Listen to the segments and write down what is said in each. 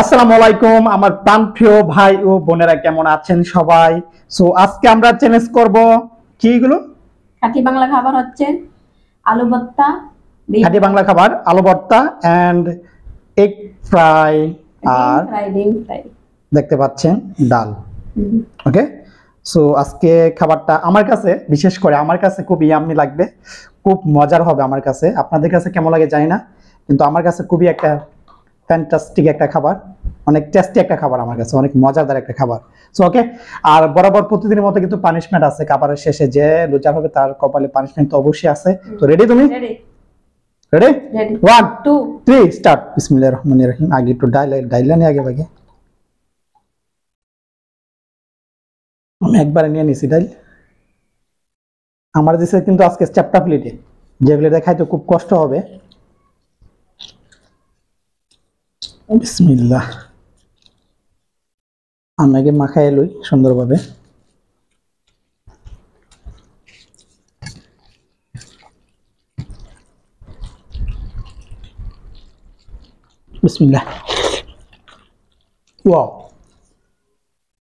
আসসালামু আলাইকুম আমার প্রাণপ্রিয় ভাই ও বোনেরা কেমন আছেন সবাই? সো আজকে আমরা চ্যালেঞ্জ করব কি এগুলো? খাঁটি বাংলা খাবার হচ্ছে আলু ভর্তা খাঁটি বাংলা খাবার আলু ভর্তা এন্ড এগ ফ্রাই আর দেখতে পাচ্ছেন ডাল। ওকে সো আজকে খাবারটা আমার কাছে বিশেষ করে আমার কাছে খুব ইয়াম্মি লাগবে। খুব মজার হবে আমার কাছে। আপনাদের কাছে কেমন লাগে জানি না কিন্তু আমার কাছে খুবই একটা ফ্যান্টাস্টিক একটা খাবার অনেক টেস্টি একটা খাবার আমার কাছে অনেক মজাদার একটা খাবার। সো ওকে আর বরাবর প্রতিদিনের মতো কিন্তু পানিশমেন্ট আছে খাবারের শেষে যে লুচার হবে তার কপালে পানিশমেন্ট তো অবশ্যই আছে। তো রেডি তুমি? Ready one two three start বিসমিল্লাহির রহমানির রহিম আগে একটু ডাইল ডাইলা নিয়ে আগে ভাগে। আমি একবারে নিয়ে নিছি ডাইল আমার দিছে কিন্তু আজকে চ্যাপ্টা প্লেটে যে প্লেটে খাইতে খুব কষ্ট হবে। বিসমিল্লাহ। আমি মাখাই লই সুন্দরভাবে।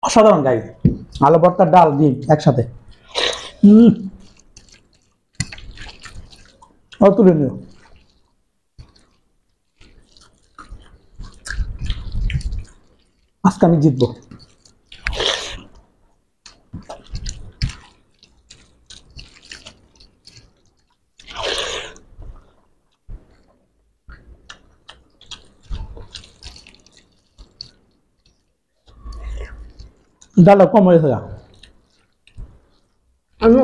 অসাধারণ গাই আলু ভর্তা ডাল ডিম একসাথে। হুম অতুলনীয়। আজকে আমি জিতবো ডালটা কম হয়েছে না আনু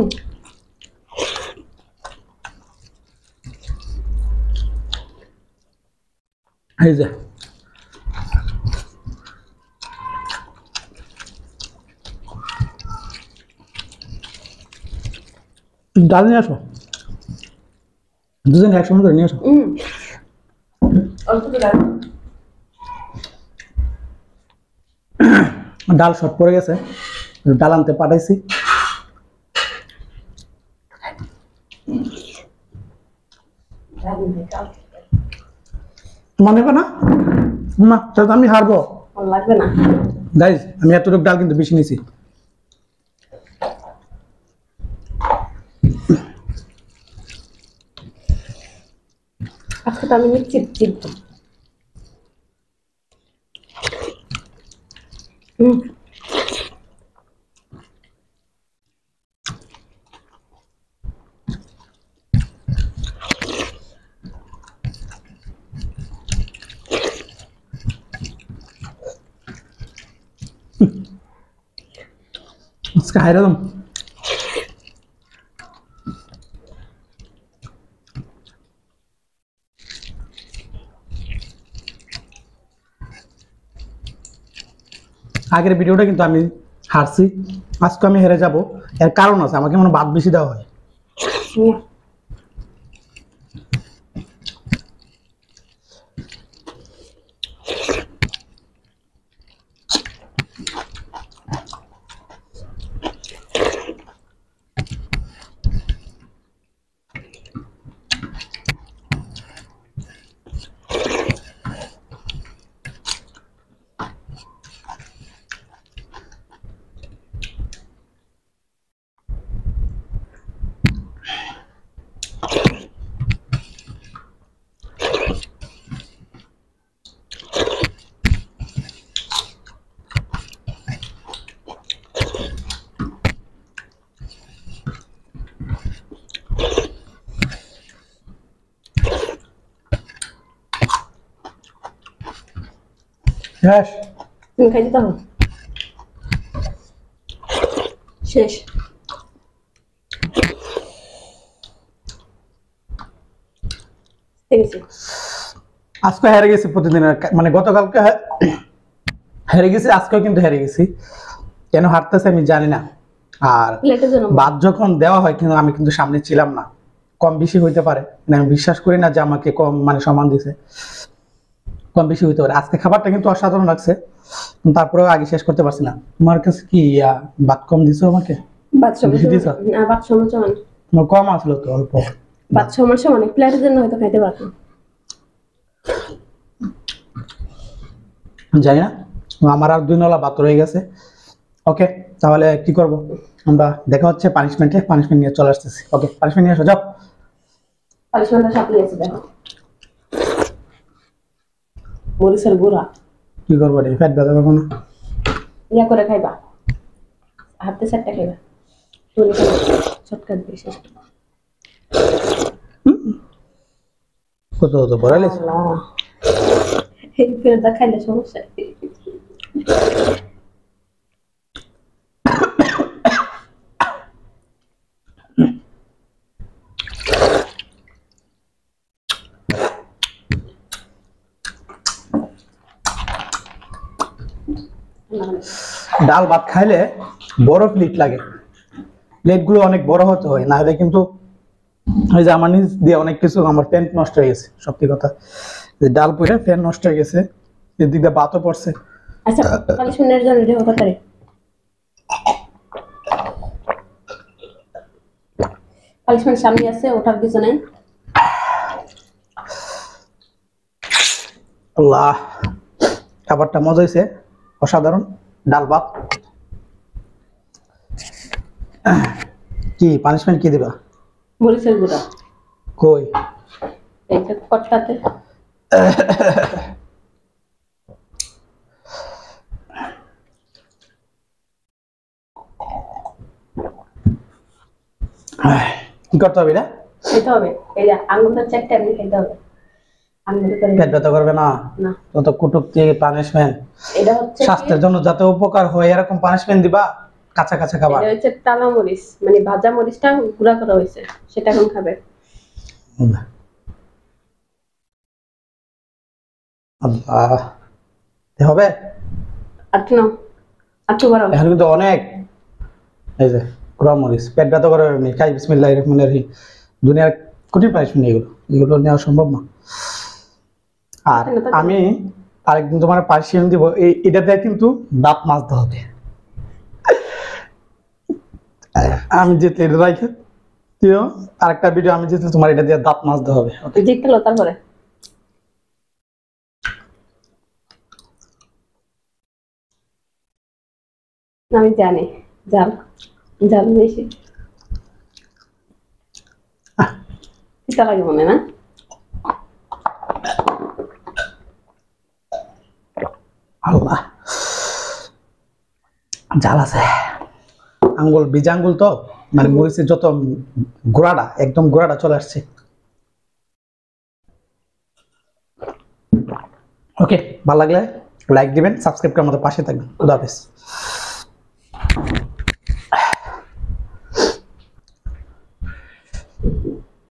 এই যে ডাল নিয়ে আসো। দুজন একসঙ্গে করে নিয়ে আসো। ডাল শর্ট পড়ে গেছে। ডাল আনতে পাঠাইছি। তোমার নেবে না? না তাহলে আমি হারবো। লাগবে না। গাইজ আমি এতটুকু ডাল কিন্তু বেশি নিয়েছি আজকে তো আমি নিশ্চিত জিতবো হুম আগের ভিডিওটা কিন্তু আমি হারছি। আজকে আমি হেরে যাব। এর কারণ আছে, আমাকে মনে বাদ বেশি দেওয়া হয়। শেষ। তুমি খাই দিতে হবে শেষ আজকে হেরে গেছি প্রতিদিনের কা- মানে গতকালকে হেরে গেছি আজকেও কিন্তু হেরে গেছি। কেন হারতেছে আমি জানি না। আর বাদ যখন দেওয়া হয় কিন্তু আমি কিন্তু সামনে ছিলাম না। কম বেশি হইতে পারে। মানে আমি বিশ্বাস করি না যে আমাকে কম মানে সমান দিছে। কম বেশি হইতে পারে। আজকে খাবারটা কিন্তু অসাধারণ লাগছে। তারপরেও আগে শেষ করতে পারছি না। তোমার কাছে কি ভাত কম দিছো আমাকে? বাদ সমান বেশি দিয়েছ? না বাদ সমান সমান তোমার কম আসলো তো অল্প। বাদ সমান সমান প্লেটের জন্য হয়তো খাইতে পারতাম। জানি না। আমার আর দুই নলা বাত রয়ে গেছে। ওকে তাহলে কি করব? আমরা দেখা হচ্ছে পানিশমেন্টে পানিশমেন্ট নিয়ে চলে আসতেছি। ওকে পানিশমেন্ট নিয়ে আসো যাও। পালিশমেন্টটা সব নিয়েছে দেখো। মরিচের গুঁড়া কি করব রে ফ্যাট ব্যথা কখনো? ইয়া করে খাইবা। হাতে চারটা খাইবা। তুমি শর্টকাট দিয়ে শেষ করবা। কত কত পড়ালিস আল্লাহ। এই ফেরদা খাইলে সমস্যা ডাল ভাত খাইলে বড় প্লেট লাগে। প্লেটগুলো অনেক বড় হতে হয় না হলে কিন্তু ওই যে আমার নিজ দিয়ে অনেক কিছু আমার প্যান্ট নষ্ট হয়ে গেছে সত্যি কথা। যে ডাল পুড়ে প্যান্ট নষ্ট হয়ে গেছে এদিক দিয়ে বাতও পড়ছে। আচ্ছা পালিশমেন্টের জন্য রেডি হতে পালিশমেন্ট সামনে আছে ওঠার কিছু আল্লাহ খাবারটা মজা হয়েছে অসাধারণ। ডাল ভাত কি পানিশমেন্ট কি দিবা? মরিচের গুঁড়া। কই? এইটা কটকাতে। কি করতে হবে এটা? খেতে হবে। এই যে আঙুলটা চারটে এমনি খেতে হবে। পেট ব্যথা করবে না? না। কুটুক্তি পানিশমেন্ট এটা হচ্ছে কি- স্বাস্থ্যের জন্য যাতে উপকার হয় এরকম পানিশমেন্ট দিবা? কাঁচা কাঁচা খাবার। এটা হচ্ছে টালা মরিচ। মানে ভাজা মরিচটা গুঁড়া করা হয়েছে। সেটা এখন খাবে। আল্লাহ। হবে? আটটু নাও আটটু বাড়াও এখন কিন্তু অনেক। এই যে গুঁড়া মরিচ। পেট ব্যথা এমনি খাই রহিম। দুনিয়ার কঠিন পানিশমেন্ট এগুলো। এগুলো নেওয়া সম্ভব না। আর আমি আরেকদিন তোমার পানিশমেন্ট দিব। এই এটাতে কিন্তু দাঁত মাজতে হবে। আমি যেতে এটা রাখে তুইও? আরেকটা ভিডিও আমি যেতে তোমার এটা দিয়ে দাঁত মাজতে হবে। লো তারপরে। আমি জানি। জাল। জাল বেশি। লাগে মনে না আল্লাহ জাল আছে। আঙ্গুল বীজ আঙ্গুল তো? মানে মরিচের যত গোড়াটা একদম গোড়াটা চলে আসছে। ওকে ভালো লাগলে লাইক দিবেন সাবস্ক্রাইব করে আমাদের পাশে থাকবেন। খুদা হাফেজ।